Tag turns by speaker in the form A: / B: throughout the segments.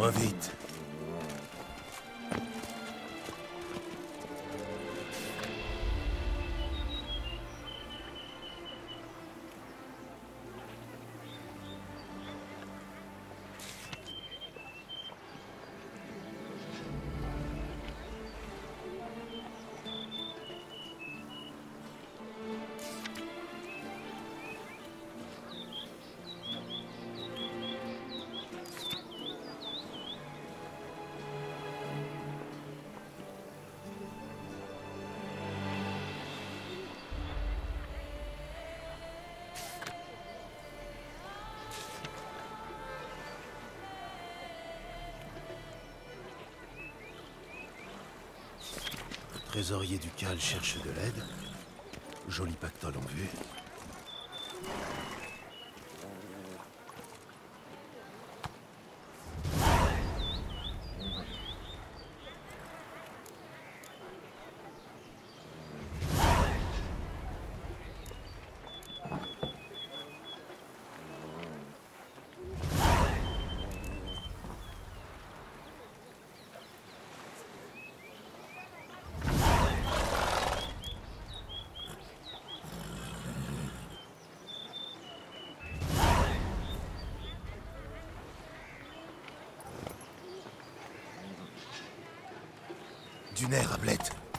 A: Moins vite. Trésorier du Cal cherche de l'aide. Joli pactole en vue. Du nerf, Ablette.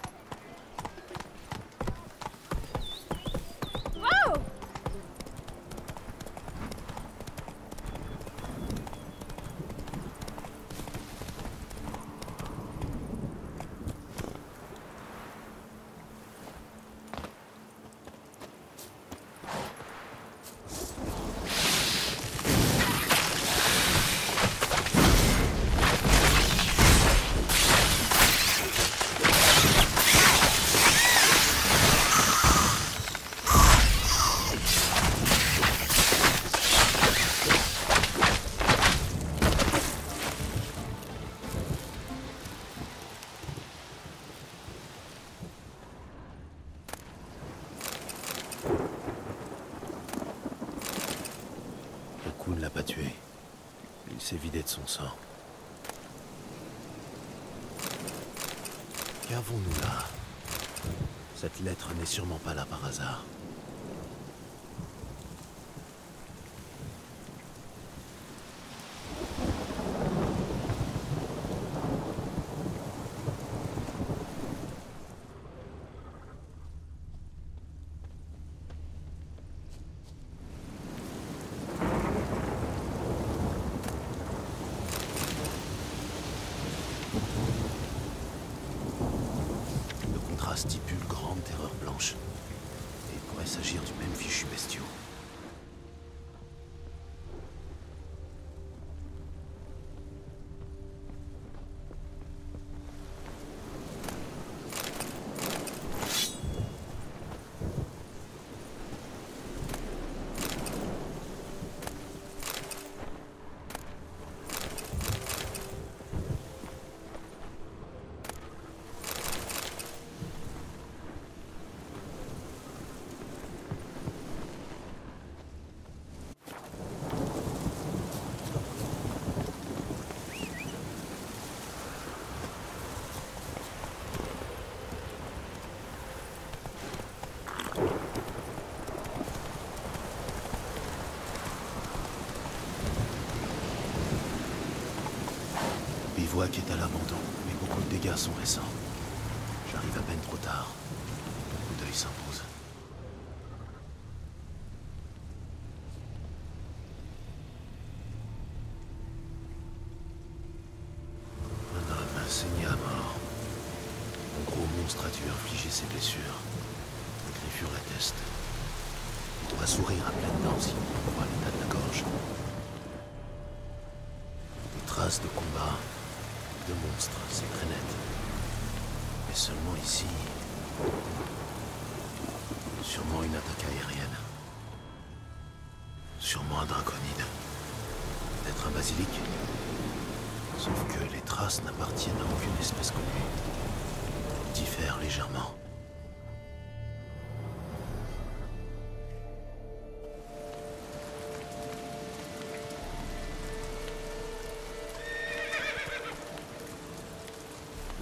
A: Bivouac est à l'abandon, mais beaucoup de dégâts sont récents. J'arrive à peine trop tard. Un coup d'œil s'impose. Un homme saigné à mort. Un gros monstre a dû infliger ses blessures. La griffure l'atteste. Il doit sourire à pleines dents si on voit l'état de la gorge. Des traces de combat, de monstres, c'est très net. Mais seulement ici. Sûrement une attaque aérienne. Sûrement un draconide. Peut-être un basilic. Sauf que les traces n'appartiennent à aucune espèce connue. Diffèrent légèrement.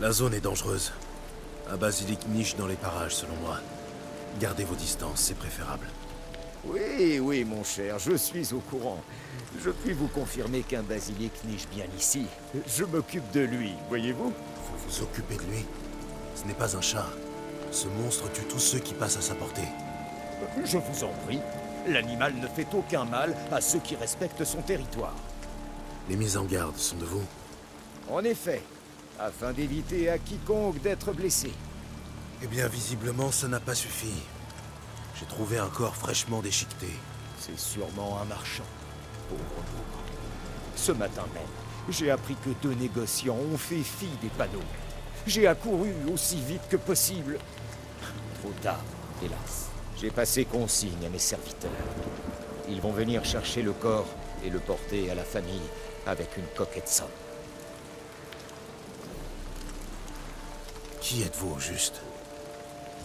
A: La zone est dangereuse. Un basilic niche dans les parages, selon moi. Gardez vos distances, c'est préférable.
B: Oui, oui, mon cher, je suis au courant. Je puis vous confirmer qu'un basilic niche bien ici. Je m'occupe de lui, voyez-vous
A: Vous vous occupez de lui Ce n'est pas un chat. Ce monstre tue tous ceux qui passent à sa portée.
B: Je vous en prie. L'animal ne fait aucun mal à ceux qui respectent son territoire.
A: Les mises en garde sont de vous
B: En effet, afin d'éviter à quiconque d'être blessé.
A: Eh bien, visiblement, ça n'a pas suffi. J'ai trouvé un corps fraîchement déchiqueté.
B: C'est sûrement un marchand. Pauvre pauvre. Ce matin même, j'ai appris que deux négociants ont fait fi des panneaux. J'ai accouru aussi vite que possible. Trop tard, hélas. J'ai passé consigne à mes serviteurs. Ils vont venir chercher le corps et le porter à la famille avec une coquette somme.
A: Qui êtes-vous au juste?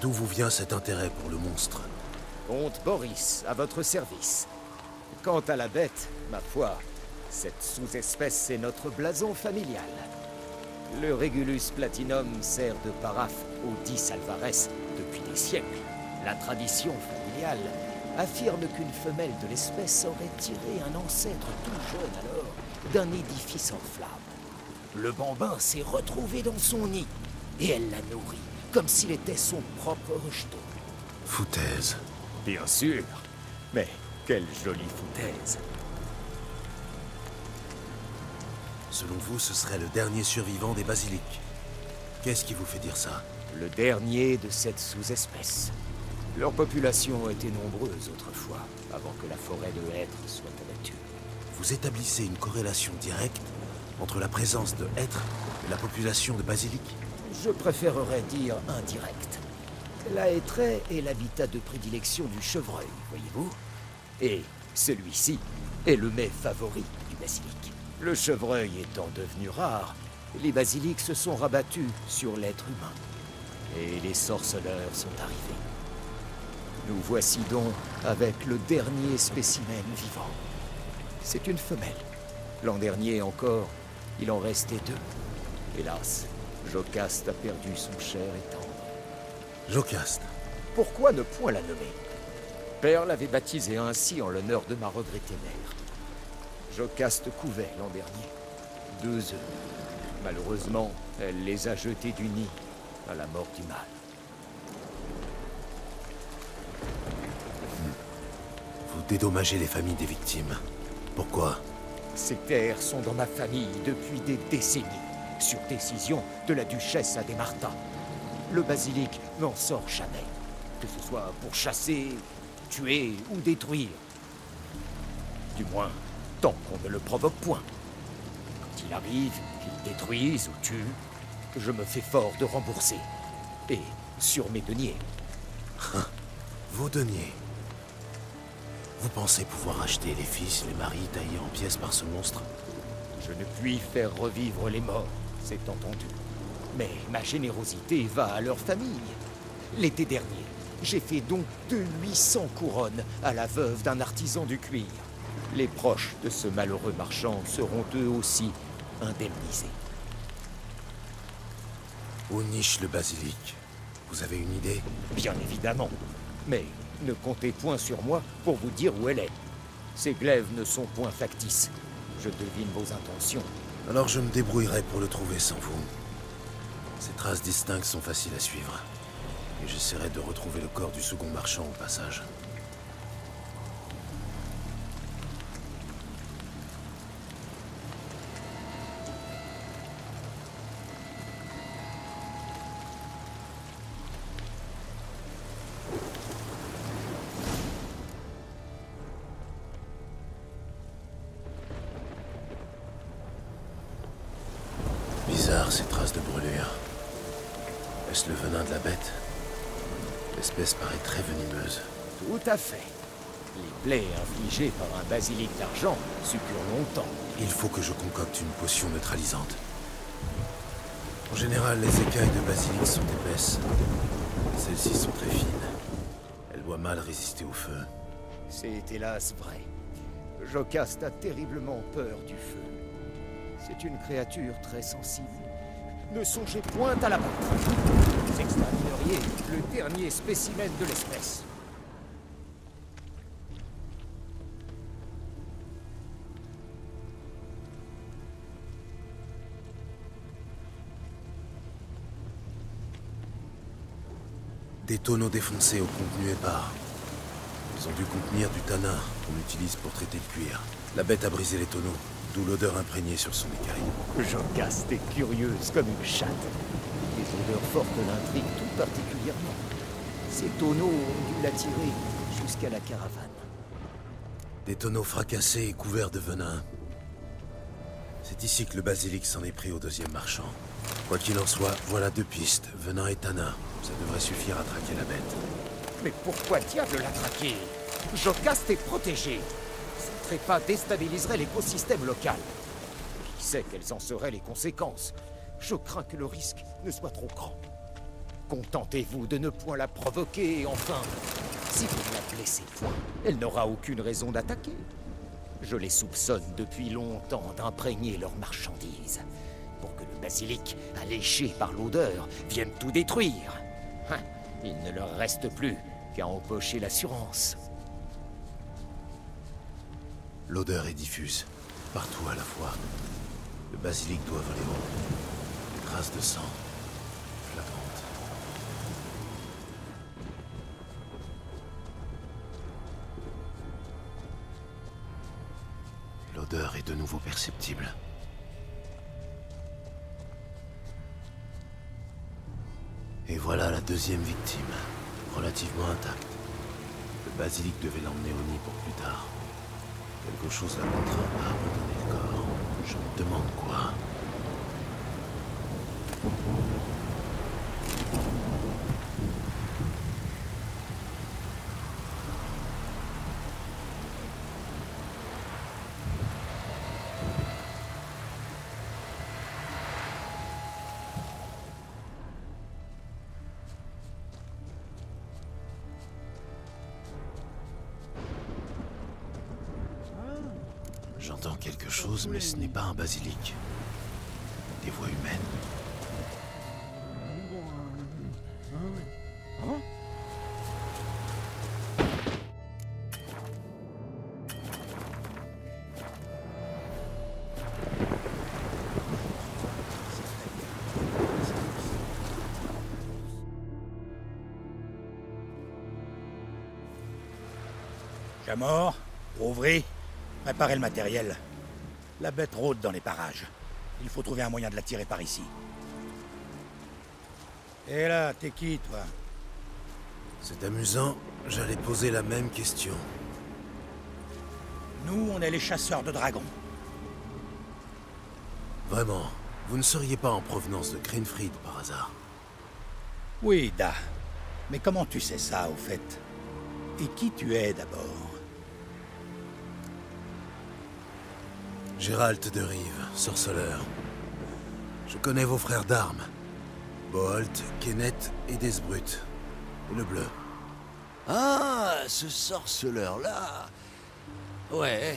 A: D'où vous vient cet intérêt pour le monstre?
B: Comte Boris, à votre service. Quant à la bête, ma foi, cette sous-espèce est notre blason familial. Le Regulus Platinum sert de paraphe au dit Alvarez depuis des siècles. La tradition familiale affirme qu'une femelle de l'espèce aurait tiré un ancêtre tout jeune alors d'un édifice en flammes. Le bambin s'est retrouvé dans son nid et elle l'a nourri comme s'il était son propre rejeton.
A: Foutaise.
B: Bien sûr, mais quelle jolie foutaise.
A: Selon vous, ce serait le dernier survivant des basiliques. Qu'est-ce qui vous fait dire ça?
B: Le dernier de cette sous-espèce. Leur population était nombreuse autrefois, avant que la forêt de hêtres soit abattue.
A: Vous établissez une corrélation directe entre la présence de hêtres et la population de basiliques?
B: Je préférerais dire indirecte. La hêtraie est l'habitat de prédilection du chevreuil, voyez-vous Et celui-ci est le mets favori du basilic. Le chevreuil étant devenu rare, les basiliques se sont rabattus sur l'être humain. Et les sorceleurs sont arrivés. Nous voici donc avec le dernier spécimen vivant. C'est une femelle. L'an dernier encore, il en restait deux. Hélas, Jocaste a perdu son cher et tendre.
A: Jocaste.
B: Pourquoi ne point la nommer? Père l'avait baptisée ainsi en l'honneur de ma regrettée mère. Jocaste couvait l'an dernier. Deux œufs. Malheureusement, elle les a jetés du nid à la mort du mâle.
A: Vous dédommagez les familles des victimes. Pourquoi?
B: Ces terres sont dans ma famille depuis des décennies, sur décision de la duchesse Adémarta. Le basilic n'en sort jamais, que ce soit pour chasser, tuer ou détruire. Du moins, tant qu'on ne le provoque point. Quand il arrive qu'il détruise ou tue, je me fais fort de rembourser. Et sur mes deniers.
A: Vos deniers. Vous pensez pouvoir acheter les fils, les maris taillés en pièces par ce monstre?
B: Je ne puis faire revivre les morts, c'est entendu. Mais ma générosité va à leur famille. L'été dernier, j'ai fait donc de 800 couronnes à la veuve d'un artisan du cuir. Les proches de ce malheureux marchand seront eux aussi indemnisés.
A: Où niche le basilic? Vous avez une idée?
B: Bien évidemment. Mais ne comptez point sur moi pour vous dire où elle est. Ces glaives ne sont point factices. Je devine vos intentions.
A: Alors je me débrouillerai pour le trouver sans vous. Ces traces distinctes sont faciles à suivre. Et j'essaierai de retrouver le corps du second marchand au passage.
B: Basilic d'argent suppurent longtemps.
A: Il faut que je concocte une potion neutralisante. En général, les écailles de basilic sont épaisses. Celles-ci sont très fines. Elles doivent mal résister au feu.
B: C'est hélas vrai. Jocaste a terriblement peur du feu. C'est une créature très sensible. ne songez point à la battre. Vous extermineriez le dernier spécimen de l'espèce.
A: Des tonneaux défoncés au contenu épars. Ils ont dû contenir du tanin qu'on utilise pour traiter le cuir. La bête a brisé les tonneaux, d'où l'odeur imprégnée sur son écaille.
B: Jocaste est curieuse comme une chatte. Les odeurs fortes l'intriguent tout particulièrement. Ces tonneaux ont dû l'attirer jusqu'à la caravane.
A: Des tonneaux fracassés et couverts de venin. C'est ici que le basilic s'en est pris au deuxième marchand. Quoi qu'il en soit, voilà deux pistes, venin et tanin. Ça devrait suffire à traquer la bête.
B: Mais pourquoi diable la traquer? Jocaste est protégé. Cette trépas déstabiliserait l'écosystème local. Qui sait quelles en seraient les conséquences? Je crains que le risque ne soit trop grand. Contentez-vous de ne point la provoquer enfin, si vous ne la blessez point, elle n'aura aucune raison d'attaquer. Je les soupçonne depuis longtemps d'imprégner leurs marchandises pour que le basilic, alléché par l'odeur, vienne tout détruire. Il ne leur reste plus qu'à empocher l'assurance.
A: L'odeur est diffuse, partout à la fois. Le basilic doit voler haut. Des traces de sang, flagrantes. L'odeur est de nouveau perceptible. Et voilà la deuxième victime, relativement intacte. Le basilic devait l'emmener au nid pour plus tard. Quelque chose la contraint à abandonner le corps. Je me demande quoi. Mais ce n'est pas un basilic. Des voix humaines.
C: Jamor, ouvrez, préparez le matériel. La bête rôde dans les parages. Il faut trouver un moyen de la tirer par ici. Et là, t'es qui, toi?
A: C'est amusant, j'allais poser la même question.
C: Nous, on est les chasseurs de dragons.
A: Vraiment, vous ne seriez pas en provenance de Greenfried par hasard?
C: Oui, Da. Mais comment tu sais ça, au fait? Et qui tu es, d'abord?
A: Gérald de Rive, sorceleur. Je connais vos frères d'armes. Boholt, Kenneth et Desbrut. Et le bleu.
D: Ah, ce sorceleur-là Ouais,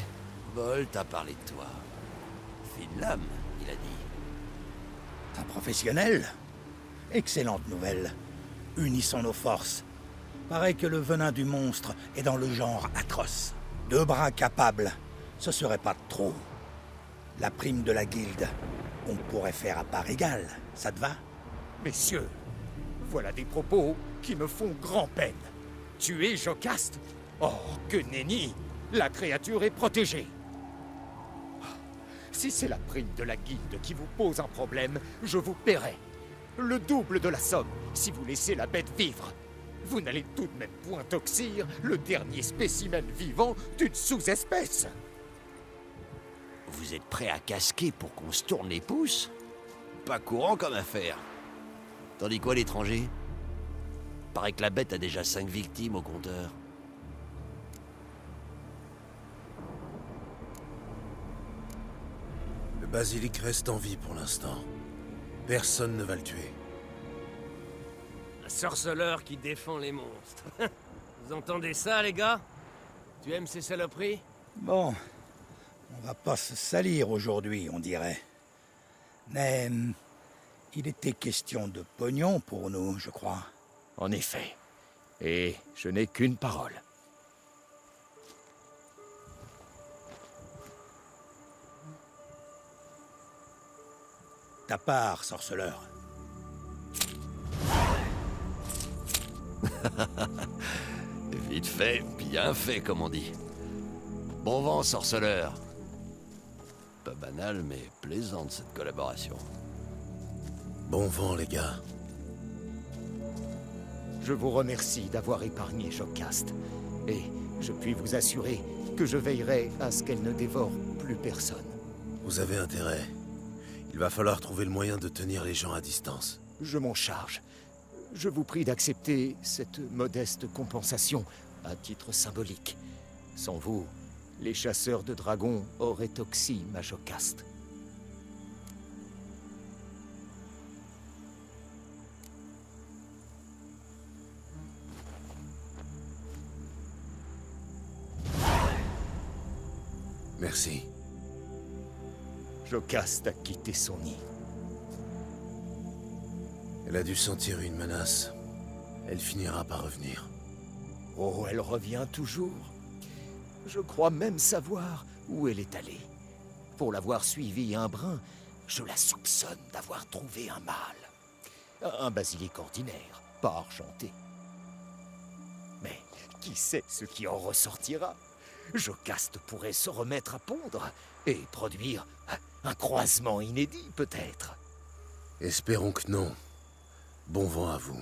D: Bolt a parlé de toi. Fine lame, il a dit.
C: Un professionnel Excellente nouvelle. Unissons nos forces. Paraît que le venin du monstre est dans le genre atroce. Deux bras capables, ce serait pas trop. La prime de la guilde, on pourrait faire à part égale, ça te va?
B: Messieurs, voilà des propos qui me font grand-peine. Tuer Jocaste Oh, que nenni La créature est protégée Si c'est la prime de la guilde qui vous pose un problème, je vous paierai. Le double de la somme si vous laissez la bête vivre. Vous n'allez tout de même point toxir le dernier spécimen vivant d'une sous-espèce.
D: Vous êtes prêt à casquer pour qu'on se tourne les pouces Pas courant comme affaire. Tandis quoi l'étranger Paraît que la bête a déjà cinq victimes au compteur.
A: Le basilic reste en vie pour l'instant. Personne ne va le tuer.
E: Un sorceleur qui défend les monstres. Vous entendez ça, les gars? Tu aimes ces saloperies?
C: Bon, on va pas se salir aujourd'hui, on dirait. Mais hum, Il était question de pognon pour nous, je crois.
B: En effet. Et je n'ai qu'une parole.
C: Ta part, sorceleur.
D: Vite fait, bien fait, comme on dit. Bon vent, sorceleur. Pas banal, mais plaisante cette collaboration.
A: Bon vent, les gars.
B: Je vous remercie d'avoir épargné Jocaste. Et je puis vous assurer que je veillerai à ce qu'elle ne dévore plus personne.
A: Vous avez intérêt. Il va falloir trouver le moyen de tenir les gens à distance.
B: Je m'en charge. Je vous prie d'accepter cette modeste compensation à titre symbolique. Sans vous, les chasseurs de dragons auraient oxy ma Jocaste.
A: Merci.
B: Jocaste a quitté son nid.
A: Elle a dû sentir une menace. Elle finira par revenir.
B: Oh, elle revient toujours. Je crois même savoir où elle est allée. Pour l'avoir suivie un brin, je la soupçonne d'avoir trouvé un mâle. Un basilic ordinaire, pas argenté. Mais qui sait ce qui en ressortira? Jocaste pourrait se remettre à pondre et produire un croisement inédit, peut-être.
A: Espérons que non. Bon vent à vous.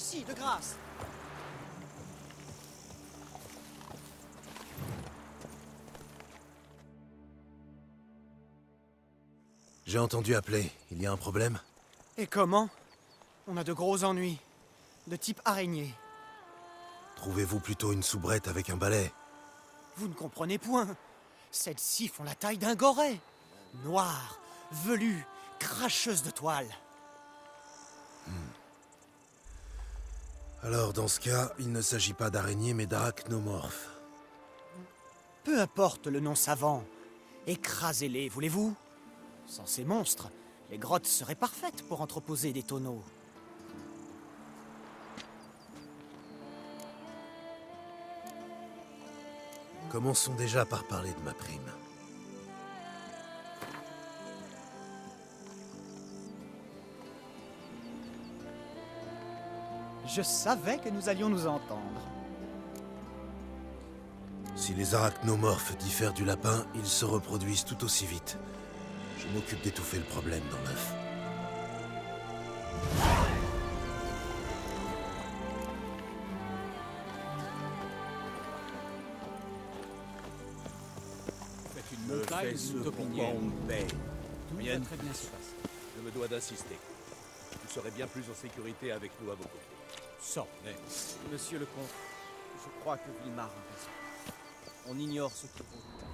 F: Ici, de grâce
A: J'ai entendu appeler. Il y a un problème?
F: Et comment? On a de gros ennuis. De type araignée.
A: Trouvez-vous plutôt une soubrette avec un balai?
F: Vous ne comprenez point. Celles-ci font la taille d'un goret. Noires, velues, cracheuses de toile.
A: Alors, dans ce cas, il ne s'agit pas d'araignée, mais d'arachnomorphe.
F: Peu importe le nom savant. Écrasez-les, voulez-vous? Sans ces monstres, les grottes seraient parfaites pour entreposer des tonneaux.
A: Commençons déjà par parler de ma prime.
F: Je savais que nous allions nous entendre.
A: Si les arachnomorphes diffèrent du lapin, ils se reproduisent tout aussi vite. Je m'occupe d'étouffer le problème dans l'œuf.
G: une montagne d'une opinion. Tout va très bien se passer.
H: Je me dois d'insister. Vous serez bien plus en sécurité avec nous à vos côtés.
G: Sortez.
F: Monsieur le comte, je crois que Vilmar a raison. On ignore ce qui vaut.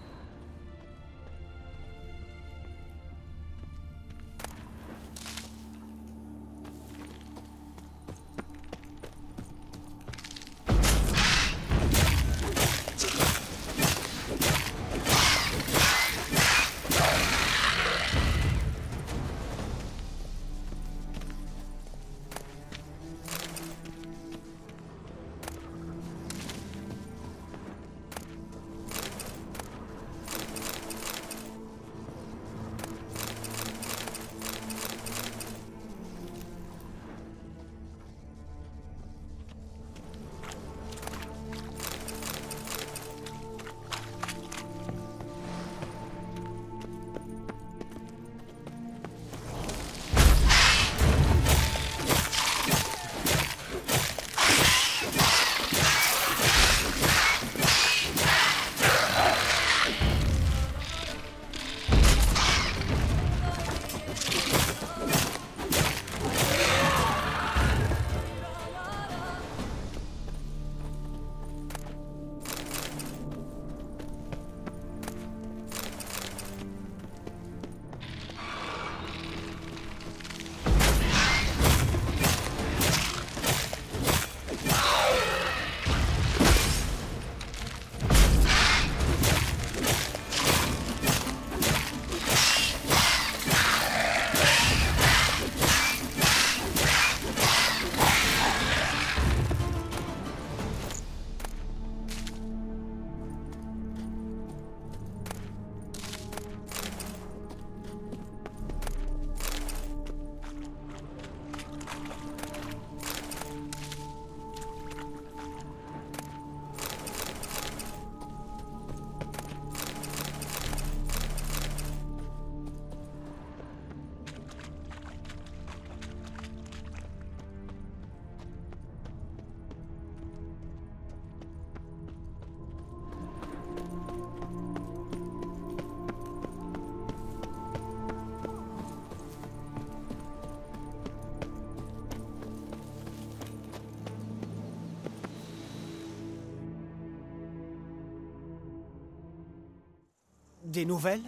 F: Des nouvelles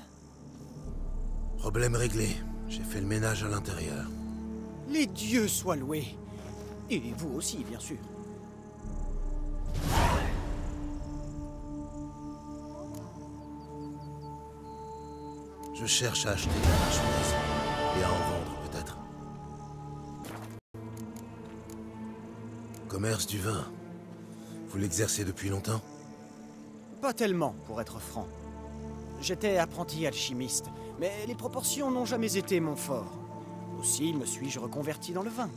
A: Problème réglé. J'ai fait le ménage à l'intérieur.
F: Les dieux soient loués. Et vous aussi, bien sûr.
A: Je cherche à acheter de la marchandise. Et à en vendre, peut-être. Commerce du vin. Vous l'exercez depuis longtemps?
F: Pas tellement, pour être franc. J'étais apprenti alchimiste, mais les proportions n'ont jamais été mon fort. Aussi me suis-je reconverti dans le vin.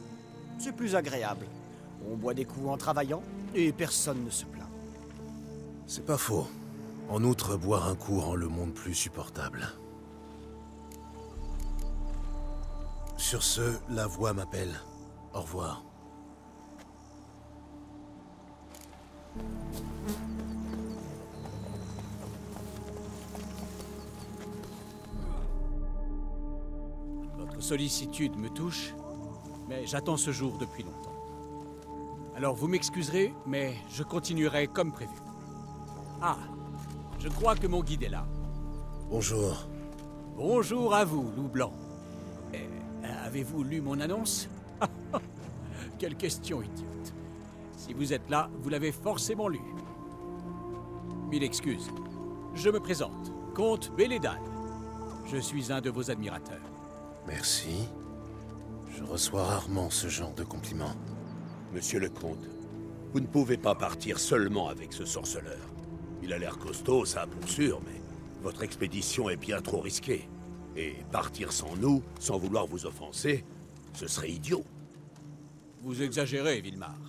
F: C'est plus agréable. On boit des coups en travaillant, et personne ne se plaint.
A: C'est pas faux. En outre, boire un coup rend le monde plus supportable. Sur ce, la voix m'appelle. Au revoir.
H: Votre sollicitude me touche, mais j'attends ce jour depuis longtemps. Alors vous m'excuserez, mais je continuerai comme prévu. Ah, je crois que mon guide est là.
A: Bonjour.
H: Bonjour à vous, loup blanc. Eh, Avez-vous lu mon annonce? Quelle question idiote. Si vous êtes là, vous l'avez forcément lu. Mille excuses. Je me présente, Comte Bélédan. Je suis un de vos admirateurs.
A: Merci. Je reçois rarement ce genre de compliments.
I: Monsieur le comte, vous ne pouvez pas partir seulement avec ce sorceleur. Il a l'air costaud, ça pour sûr, mais votre expédition est bien trop risquée. Et partir sans nous, sans vouloir vous offenser, ce serait idiot.
H: Vous exagérez, Vilmar.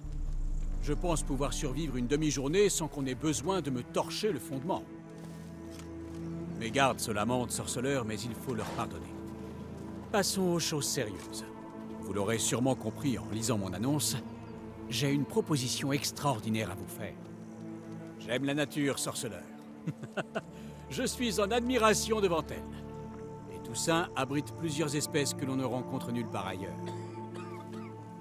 H: Je pense pouvoir survivre une demi-journée sans qu'on ait besoin de me torcher le fondement. Mes gardes se lamentent, sorceleurs, mais il faut leur pardonner. Passons aux choses sérieuses. Vous l'aurez sûrement compris en lisant mon annonce, j'ai une proposition extraordinaire à vous faire. J'aime la nature, sorceleur. Je suis en admiration devant elle. Et Toussaint abrite plusieurs espèces que l'on ne rencontre nulle part ailleurs.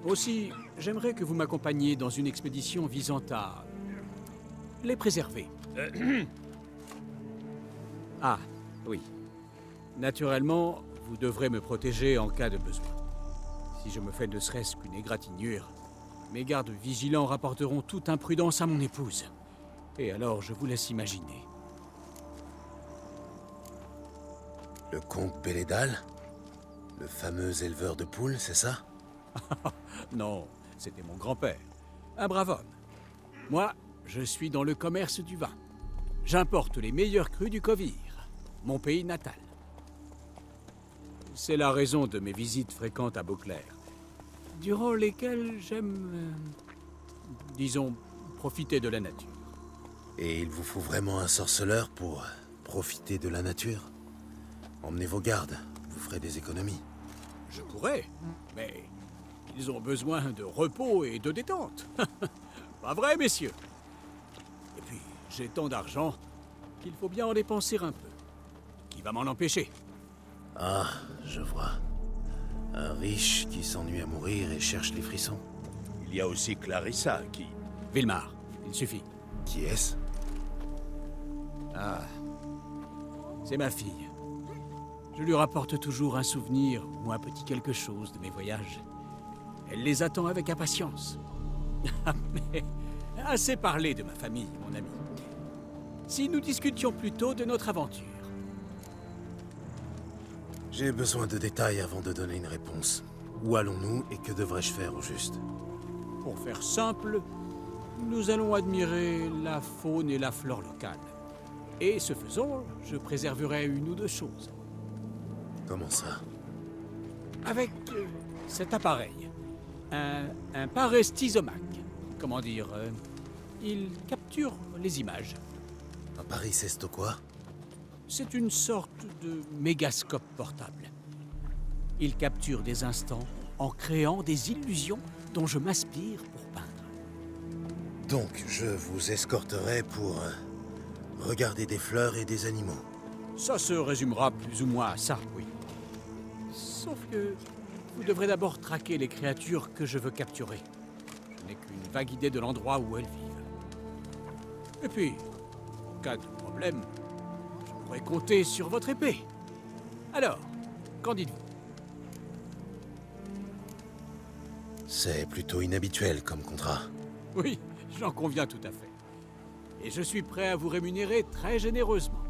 H: Aussi, j'aimerais que vous m'accompagniez dans une expédition visant à les préserver. ah, oui. Naturellement, vous devrez me protéger en cas de besoin. Si je me fais ne serait-ce qu'une égratignure, mes gardes vigilants rapporteront toute imprudence à mon épouse. Et alors, je vous laisse imaginer.
A: Le comte Bélédal Le fameux éleveur de poules, c'est ça?
H: Non, c'était mon grand-père. Un brave homme. Moi, je suis dans le commerce du vin. J'importe les meilleurs crus du Covir, mon pays natal. C'est la raison de mes visites fréquentes à Beauclair, durant lesquelles j'aime, euh, disons, profiter de la nature.
A: Et il vous faut vraiment un sorceleur pour profiter de la nature? Emmenez vos gardes, vous ferez des économies.
H: Je pourrais, mais ils ont besoin de repos et de détente. Pas vrai, messieurs? Et puis, j'ai tant d'argent qu'il faut bien en dépenser un peu. Qui va m'en empêcher?
A: Ah, je vois. Un riche qui s'ennuie à mourir et cherche les frissons.
I: Il y a aussi Clarissa qui...
H: Vilmar, il suffit.
A: Qui est-ce?
H: Ah. C'est ma fille. Je lui rapporte toujours un souvenir ou un petit quelque chose de mes voyages. Elle les attend avec impatience. Mais assez parlé de ma famille, mon ami. Si nous discutions plutôt de notre aventure.
A: J'ai besoin de détails avant de donner une réponse. Où allons-nous et que devrais-je faire au juste?
H: Pour faire simple, nous allons admirer la faune et la flore locale. Et ce faisant, je préserverai une ou deux choses.
A: Comment ça?
H: Avec euh, cet appareil. Un, un parestisomaque. Comment dire euh, Il capture les images.
A: Un Paris c'est quoi?
H: C'est une sorte de mégascope portable. Il capture des instants en créant des illusions dont je m'inspire pour peindre.
A: Donc, je vous escorterai pour euh, regarder des fleurs et des animaux.
H: Ça se résumera plus ou moins à ça, oui. Sauf que vous devrez d'abord traquer les créatures que je veux capturer. Je n'ai qu'une vague idée de l'endroit où elles vivent. Et puis, en cas de problème, pourrez compter sur votre épée. Alors, qu'en dites-vous?
A: C'est plutôt inhabituel comme contrat.
H: Oui, j'en conviens tout à fait. Et je suis prêt à vous rémunérer très généreusement.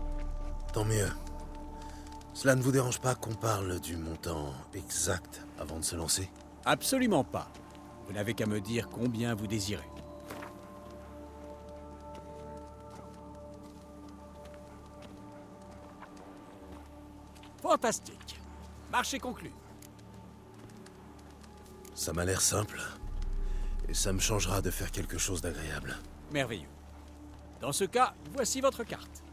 A: Tant mieux. Cela ne vous dérange pas qu'on parle du montant exact avant de se lancer?
H: Absolument pas. Vous n'avez qu'à me dire combien vous désirez. Fantastique. Marché conclu.
A: Ça m'a l'air simple. Et ça me changera de faire quelque chose d'agréable.
H: Merveilleux. Dans ce cas, voici votre carte.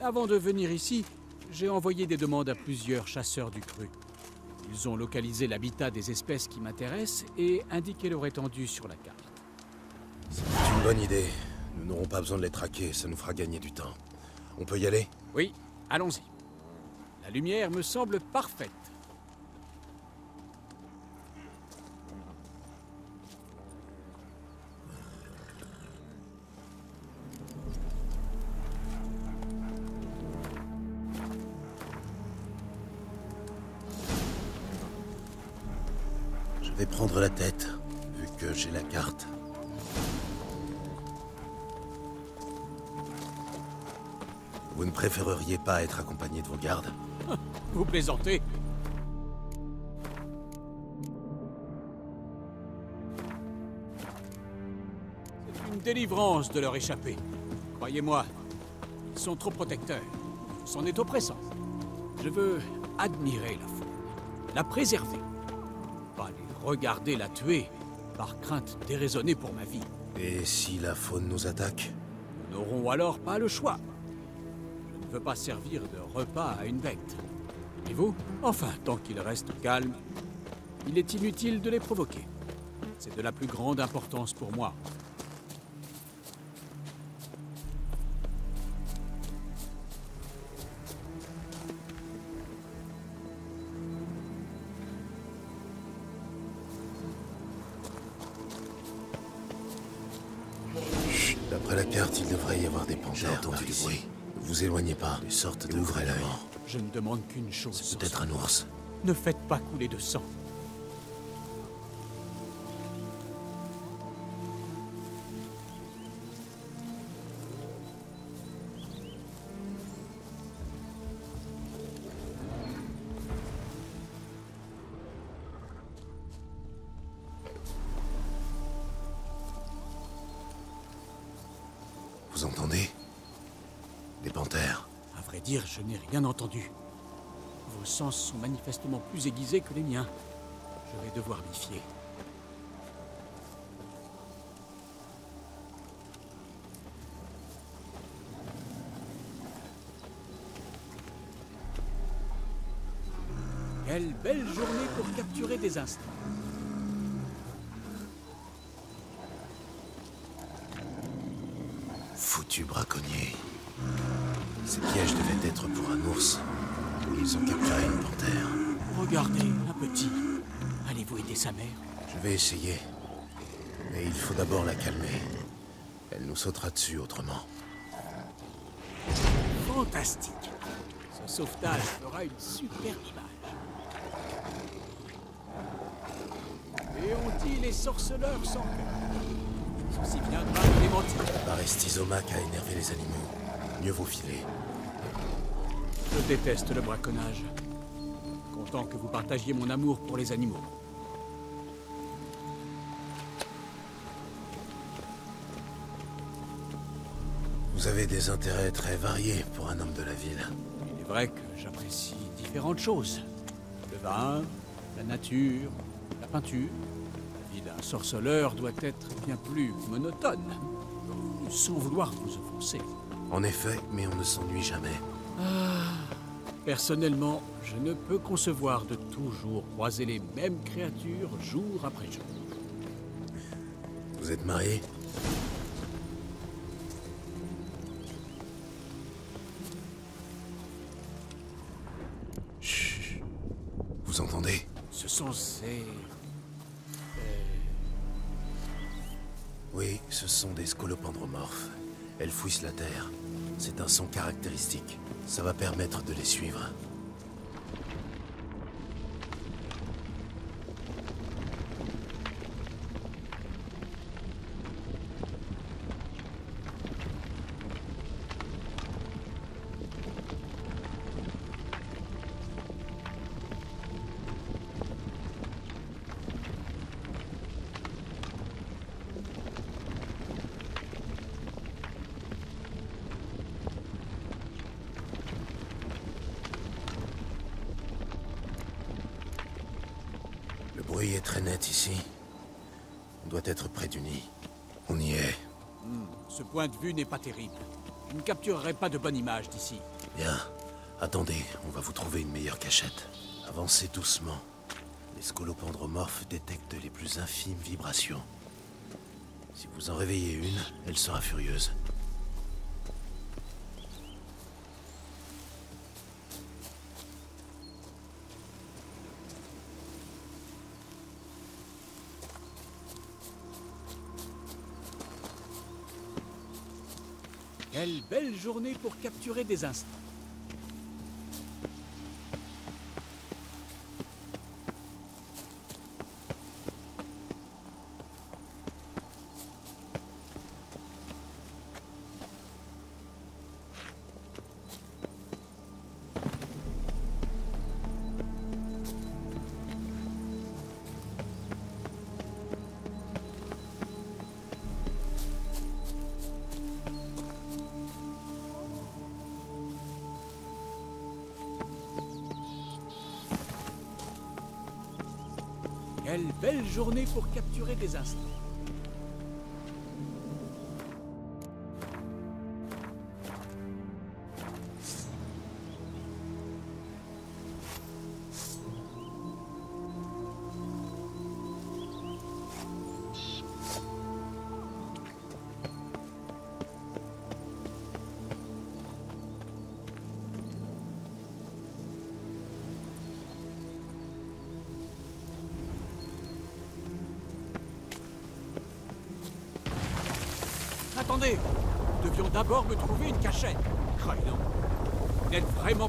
H: Avant de venir ici, j'ai envoyé des demandes à plusieurs chasseurs du cru. Ils ont localisé l'habitat des espèces qui m'intéressent et indiqué leur étendue sur la carte.
A: C'est une bonne idée. Nous n'aurons pas besoin de les traquer, ça nous fera gagner du temps. On peut y aller?
H: Oui, allons-y. La lumière me semble parfaite.
A: Je vais prendre la tête, vu que j'ai la carte. Vous ne préféreriez pas être accompagné de vos gardes?
H: Vous plaisantez C'est une délivrance de leur échapper. Croyez-moi, ils sont trop protecteurs. C'en est oppressant. Je veux admirer la faune, la préserver. Pas les regarder la tuer par crainte déraisonnée pour ma vie.
A: Et si la faune nous attaque?
H: Nous n'aurons alors pas le choix. Je ne veux pas servir de repas à une bête. Et vous Enfin, tant qu'ils restent calmes, il est inutile de les provoquer. C'est de la plus grande importance pour moi.
A: D'après la carte, il devrait y avoir des panthères.
D: J'ai entendu du bruit.
A: Ne vous éloignez pas.
D: Des sortes
A: Et
D: de
A: ouvrez l'œil.
H: Je ne demande qu'une chose.
A: C'est peut-être un ours.
H: Ne faites pas couler de sang. Rien entendu. Vos sens sont manifestement plus aiguisés que les miens. Je vais devoir m'y fier. Quelle belle journée pour capturer des instants.
A: Foutus braconniers. Pour un ours. Ils ont capturé une panthère.
H: Regardez, un petit. Allez-vous aider sa mère?
A: Je vais essayer. Mais il faut d'abord la calmer. Elle nous sautera dessus autrement.
H: Fantastique. Ce sauvetage fera une superbe image. Et on dit les sorceleurs sans cœur? Ceci viendra de les mentir.
A: Barestizomac a énervé les animaux. Mieux vaut filer.
H: Je déteste le braconnage. Content que vous partagiez mon amour pour les animaux.
A: Vous avez des intérêts très variés pour un homme de la ville.
H: Il est vrai que j'apprécie différentes choses. Le vin, la nature, la peinture. La vie d'un sorceleur doit être bien plus monotone. Sans vouloir vous offenser.
A: En effet, mais on ne s'ennuie jamais.
H: Personnellement, je ne peux concevoir de toujours croiser les mêmes créatures jour après jour.
A: Vous êtes marié? Chut. Vous entendez?
H: Ce sont ces...
A: Oui, ce sont des scolopendromorphes. Elles fouissent la terre. C'est un son caractéristique. Ça va permettre de les suivre.
H: Vue n'est pas terrible. Je ne capturerai pas de bonne image d'ici.
A: Bien. Attendez, on va vous trouver une meilleure cachette. Avancez doucement. Les scolopendromorphes détectent les plus infimes vibrations. Si vous en réveillez une, elle sera furieuse.
H: Quelle belle journée pour capturer des instants. Journée pour capturer des instants.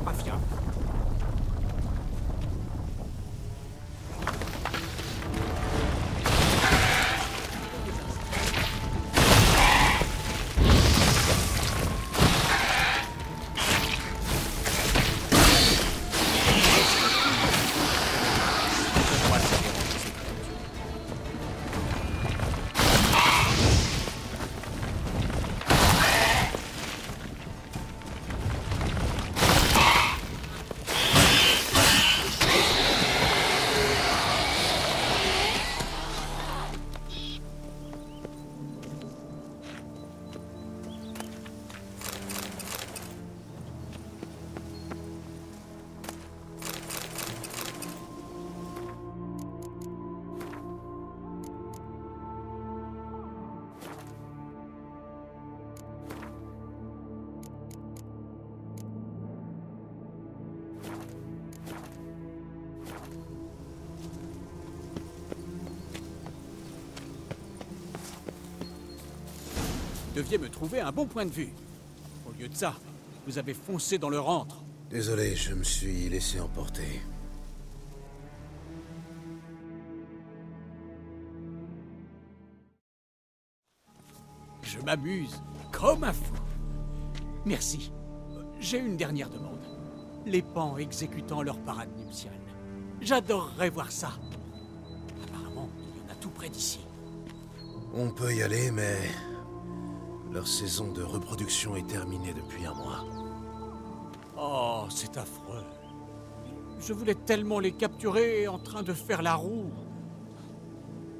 H: Mafia. Deviez me trouver un bon point de vue. Au lieu de ça, vous avez foncé dans le rentre.
A: Désolé, je me suis laissé emporter.
H: Je m'amuse comme un fou. Merci. J'ai une dernière demande. Les pans exécutant leur parade nuptiale. J'adorerais voir ça. Apparemment, il y en a tout près d'ici.
A: On peut y aller, mais... Leur saison de reproduction est terminée depuis un mois.
H: Oh, c'est affreux. Je voulais tellement les capturer en train de faire la roue.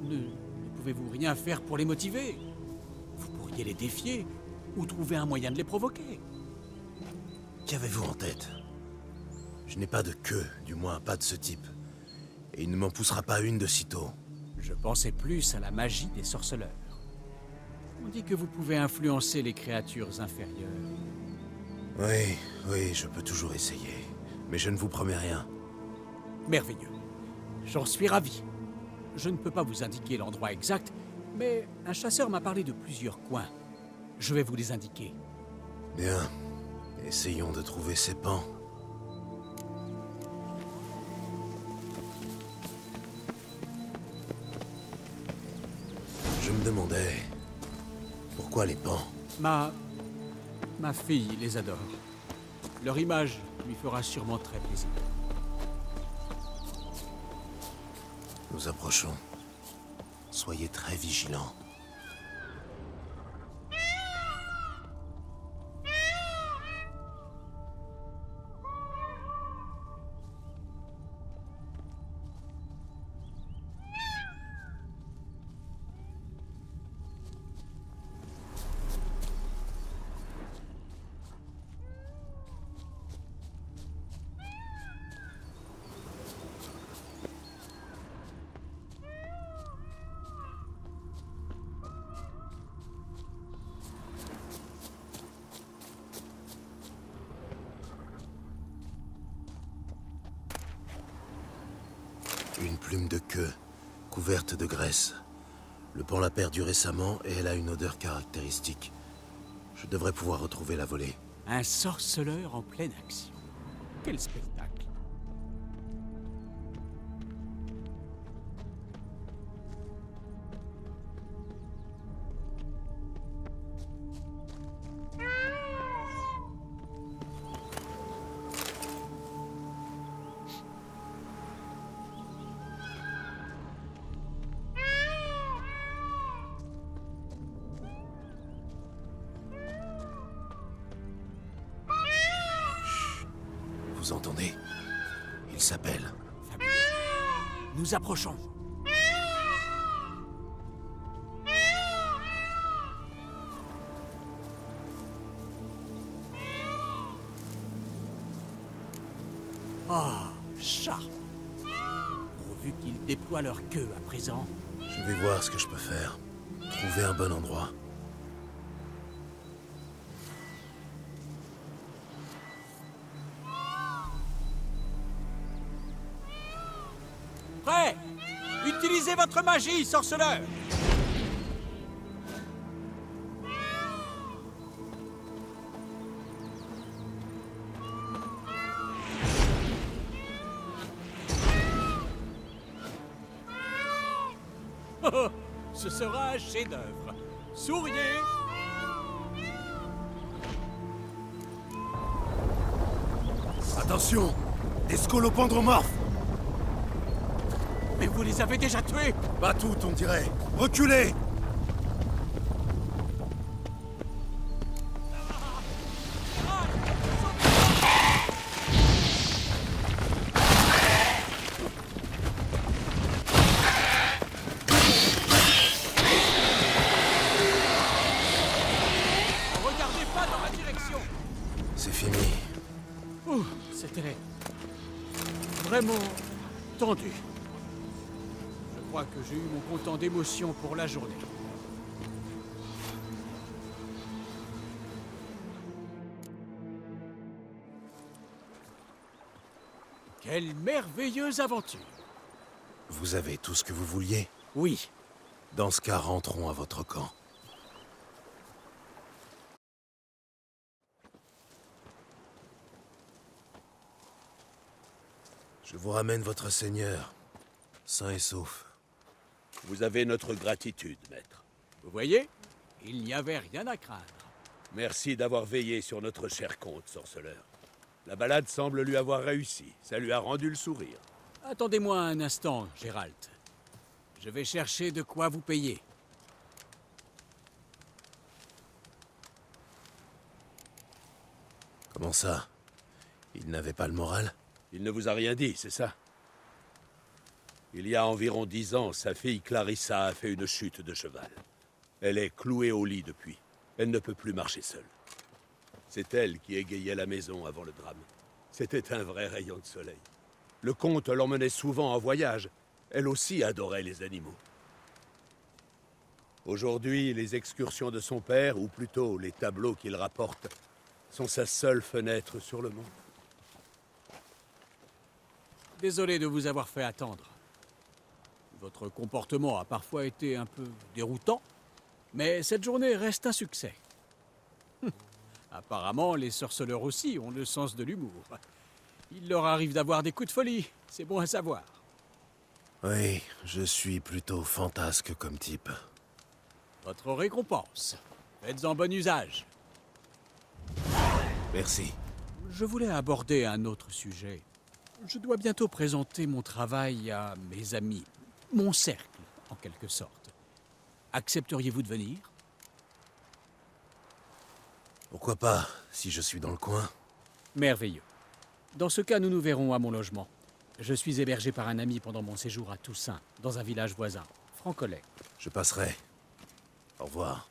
H: Ne, ne pouvez-vous rien faire pour les motiver? Vous pourriez les défier ou trouver un moyen de les provoquer.
A: Qu'avez-vous en tête? Je n'ai pas de queue, du moins pas de ce type. Et il ne m'en poussera pas une de sitôt.
H: Je pensais plus à la magie des sorceleurs. On dit que vous pouvez influencer les créatures inférieures.
A: Oui, oui, je peux toujours essayer. Mais je ne vous promets rien.
H: Merveilleux. J'en suis ravi. Je ne peux pas vous indiquer l'endroit exact, mais un chasseur m'a parlé de plusieurs coins. Je vais vous les indiquer.
A: Bien, Essayons de trouver ces pans. Je me demandais... Pourquoi les pans
H: Ma... ma fille les adore. Leur image lui fera sûrement très plaisir.
A: Nous approchons. Soyez très vigilants. Une plume de queue, couverte de graisse. Le pan l'a perdu récemment et elle a une odeur caractéristique. Je devrais pouvoir retrouver la volée.
H: Un sorceleur en pleine action. Quel spectacle. Approchons. Ah, chat Pourvu qu'ils déploient leur queue à présent.
A: Je vais voir ce que je peux faire. Trouver un bon endroit.
H: Votre magie, sorceleur. Oh, Ce sera un chef-d'œuvre. Souriez.
A: Attention Des
H: vous les avez déjà tués
A: Pas toutes, on dirait. Reculez
H: Regardez pas dans ma direction
A: C'est fini.
H: Ouh, C'était vraiment tendu. Je crois que j'ai eu mon content d'émotions pour la journée. Quelle merveilleuse aventure
A: Vous avez tout ce que vous vouliez
H: Oui,
A: Dans ce cas, rentrons à votre camp. Je vous ramène votre seigneur, sain et sauf.
I: Vous avez notre gratitude, maître.
H: vous voyez, il n'y avait rien à craindre.
I: Merci d'avoir veillé sur notre cher comte, sorceleur. La balade semble lui avoir réussi. Ça lui a rendu le sourire.
H: Attendez-moi un instant, Gérald. Je vais chercher de quoi vous payer.
A: Comment ça? Il n'avait pas le moral?
I: Il ne vous a rien dit, c'est ça? Il y a environ dix ans, sa fille Clarissa a fait une chute de cheval. Elle est clouée au lit depuis. Elle ne peut plus marcher seule. C'est elle qui égayait la maison avant le drame. C'était un vrai rayon de soleil. Le comte l'emmenait souvent en voyage. Elle aussi adorait les animaux. Aujourd'hui, les excursions de son père, ou plutôt les tableaux qu'il rapporte, sont sa seule fenêtre sur le monde.
H: Désolé de vous avoir fait attendre. Votre comportement a parfois été un peu déroutant, mais cette journée reste un succès. Hum. Apparemment, les sorceleurs aussi ont le sens de l'humour. Il leur arrive d'avoir des coups de folie, c'est bon à savoir.
A: Oui, je suis plutôt fantasque comme type.
H: Votre récompense. Faites-en bon usage.
A: Merci.
H: Je voulais aborder un autre sujet. Je dois bientôt présenter mon travail à mes amis, mon cercle, en quelque sorte. Accepteriez-vous de venir?
A: Pourquoi pas, si je suis dans le coin?
H: Merveilleux. Dans ce cas, nous nous verrons à mon logement. Je suis hébergé par un ami pendant mon séjour à Toussaint, dans un village voisin, Francolais.
A: Je passerai. Au revoir.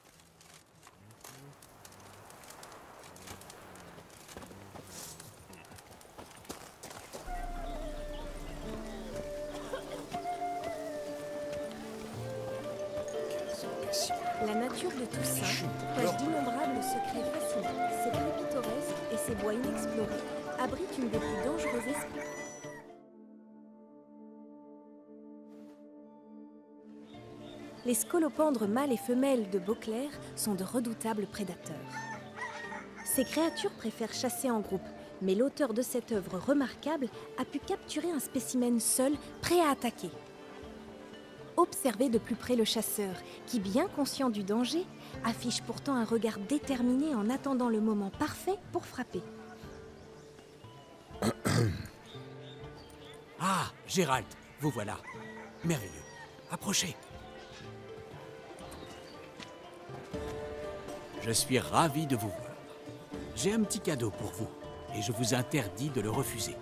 J: Toussaint cache d'innombrables secrets fascinants. Ses prés pittoresques et ses bois inexplorés abritent une des plus dangereuses espèces. Les scolopendres mâles et femelles de Beauclair sont de redoutables prédateurs. Ces créatures préfèrent chasser en groupe, mais l'auteur de cette œuvre remarquable a pu capturer un spécimen seul, prêt à attaquer. Observez de plus près le chasseur, qui, bien conscient du danger, affiche pourtant un regard déterminé en attendant le moment parfait pour frapper.
H: Ah, Gérald, vous voilà. Merveilleux. Approchez. Je suis ravi de vous voir. J'ai un petit cadeau pour vous, et je vous interdis de le refuser.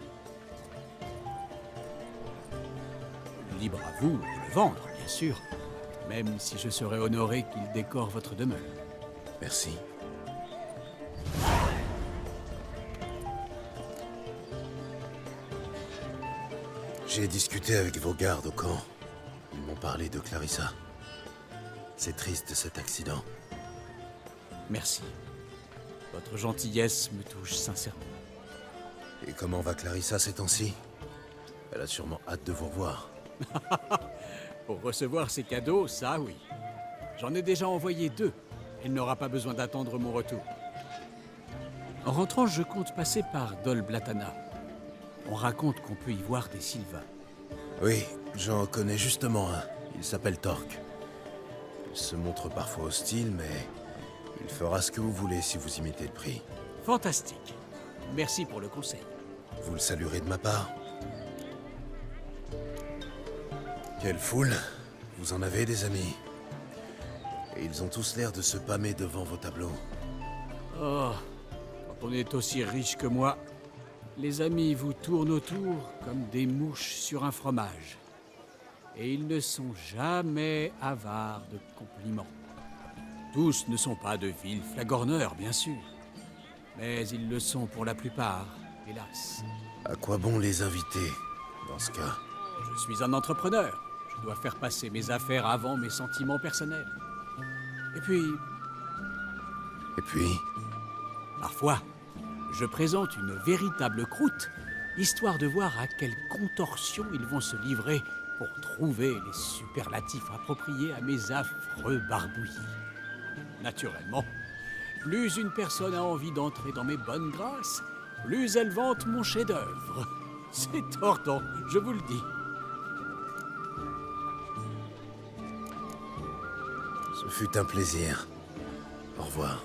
H: Libre à vous de le vendre, bien sûr, même si je serais honoré qu'il décore votre demeure.
A: Merci. J'ai discuté avec vos gardes au camp. Ils m'ont parlé de Clarissa. C'est triste cet accident.
H: Merci. Votre gentillesse me touche sincèrement.
A: Et comment va Clarissa ces temps-ci? Elle a sûrement hâte de vous revoir.
H: Pour recevoir ces cadeaux, ça oui. J'en ai déjà envoyé deux. Elle n'aura pas besoin d'attendre mon retour. En rentrant, je compte passer par Dol Blatana. On raconte qu'on peut y voir des Sylvains.
A: Oui, j'en connais justement un. Il s'appelle Torque. Il se montre parfois hostile, mais il fera ce que vous voulez si vous imitez le prix.
H: Fantastique. Merci pour le conseil.
A: Vous le saluerez de ma part. Quelle foule Vous en avez des amis. Et ils ont tous l'air de se pâmer devant vos tableaux.
H: Oh, quand on est aussi riche que moi, les amis vous tournent autour comme des mouches sur un fromage. Et ils ne sont jamais avares de compliments. Tous ne sont pas de vils flagorneurs, bien sûr. Mais ils le sont pour la plupart, hélas.
A: À quoi bon les inviter, dans ce cas?
H: Je suis un entrepreneur. Je dois faire passer mes affaires avant mes sentiments personnels. Et puis,
A: Et puis
H: Parfois, je présente une véritable croûte, histoire de voir à quelle contorsion ils vont se livrer pour trouver les superlatifs appropriés à mes affreux barbouillis. Naturellement, plus une personne a envie d'entrer dans mes bonnes grâces, plus elle vante mon chef-d'œuvre. C'est tordant, je vous le dis.
A: Ce fut un plaisir. Au revoir.